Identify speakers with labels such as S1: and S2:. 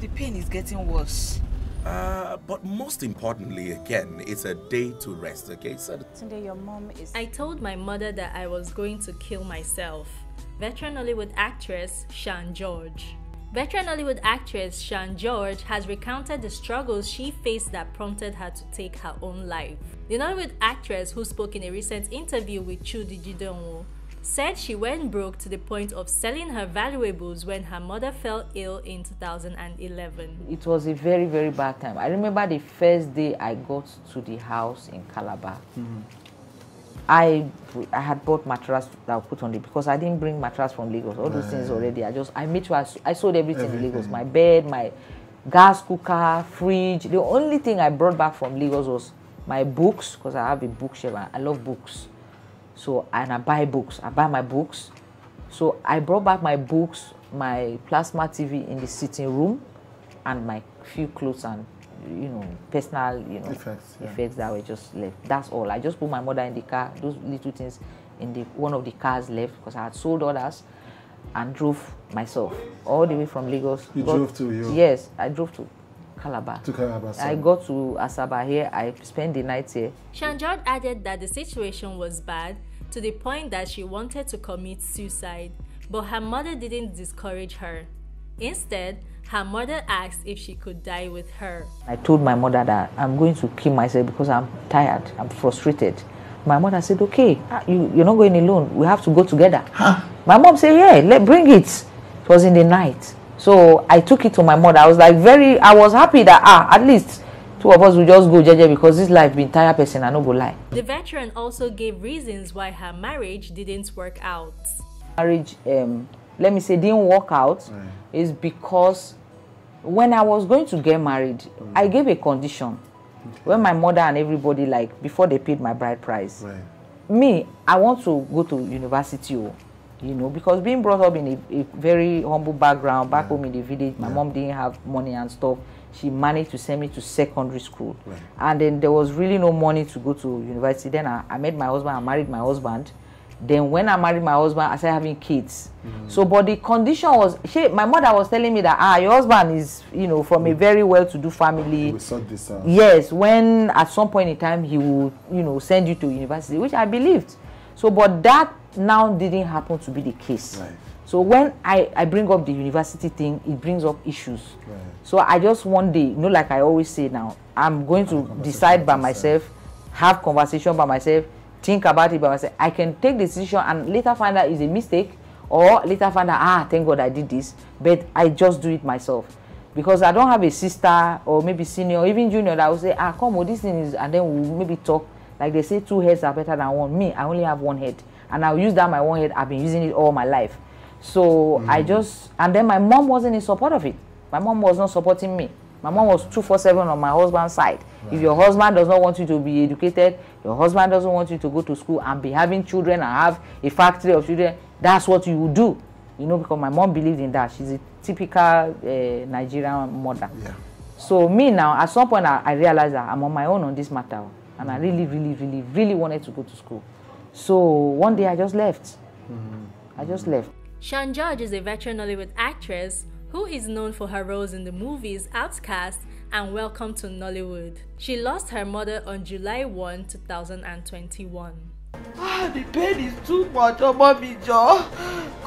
S1: The pain is getting worse.
S2: Uh, but most importantly, again, it's a day to rest, okay? So
S3: Sunday, your mom is.
S4: I told my mother that I was going to kill myself. Veteran Nollywood actress Shan George. Veteran Nollywood actress Shan George has recounted the struggles she faced that prompted her to take her own life. The Nollywood actress, who spoke in a recent interview with Chude Jideonwo, said she went broke to the point of selling her valuables when her mother fell ill in 2011.
S5: It was a very, very bad time. I remember the first day I got to the house in Calabar. Mm-hmm. I I had bought mattress that I put on it because I didn't bring mattress from Lagos. All those things already. I just I made sure I, I sold everything, everything, in Lagos. My bed, my gas cooker, fridge. The only thing I brought back from Lagos was my books because I have a bookshelf. I love books. So and I buy books. I buy my books. So I brought back my books, my plasma TV in the sitting room, and my few clothes and you know, personal, you know, effects, yeah. effects that were just left. That's all. I just put my mother in the car, those little things in the one of the cars left because I had sold others and drove myself all the way from Lagos.
S6: You got, drove to you?
S5: Yes, I drove to Calabar.
S6: To Calabar.
S5: I got to Asaba here. I spent the night here.
S4: Shan George added that the situation was bad to the point that she wanted to commit suicide, but her mother didn't discourage her. Instead, her mother asked if she could die with her.
S5: I told my mother that I'm going to kill myself because I'm tired, I'm frustrated. My mother said, Okay, ah, you, you're not going alone. We have to go together. Huh? My mom said, Yeah, let bring it. It was in the night. So I took it to my mother. I was like, very, I was happy that, ah, at least two of us will just go jeje because this life been tired person, I no go lie.
S4: The veteran also gave reasons why her marriage didn't work out.
S5: Marriage, um, let me say, didn't work out right. is because when I was going to get married, mm. I gave a condition. Okay. When my mother and everybody, like, before they paid my bride price, right. me, I want to go to university, oh, you know, because being brought up in a, a very humble background, back yeah. home in the village, my yeah. mom didn't have money and stuff. She managed to send me to secondary school. Right. And then there was really no money to go to university. Then I, I met my husband, I married my husband. Then when I married my husband, I started having kids. Mm. So, but the condition was, she, my mother was telling me that ah, your husband is, you know, from mm. a very well-to-do family.
S6: We sort this out.
S5: Yes, when at some point in time he will, you know, send you to university, which I believed. So, but that now didn't happen to be the case. Right. So when I, I bring up the university thing, it brings up issues. Right. So I just one day, you know, like I always say now, I'm going to decide by myself, have conversation by myself, think about it by myself. I can take decision and later find out it's a mistake or later find out, ah, thank God I did this. But I just do it myself. Because I don't have a sister or maybe senior or even junior that will say, ah, come on, this thing is, and then we'll maybe talk. Like they say, two heads are better than one. Me, I only have one head. And I'll use that my one head. I've been using it all my life. So mm. I just, and then my mom wasn't in support of it. My mom was not supporting me. My mom was 247 on my husband's side. Right. If your husband does not want you to be educated, your husband doesn't want you to go to school and be having children and have a factory of children, that's what you will do. You know, because my mom believed in that. She's a typical uh, Nigerian mother. Yeah. So me now, at some point, I, I realized that I'm on my own on this matter. And I really, really, really, really wanted to go to school. So one day I just left. Mm-hmm. I just left.
S4: Shan George is a veteran Nollywood actress who is known for her roles in the movies Outcast and Welcome to Nollywood. She lost her mother on July 1, 2021.
S1: Ah, the pain is too much, mommy Joe.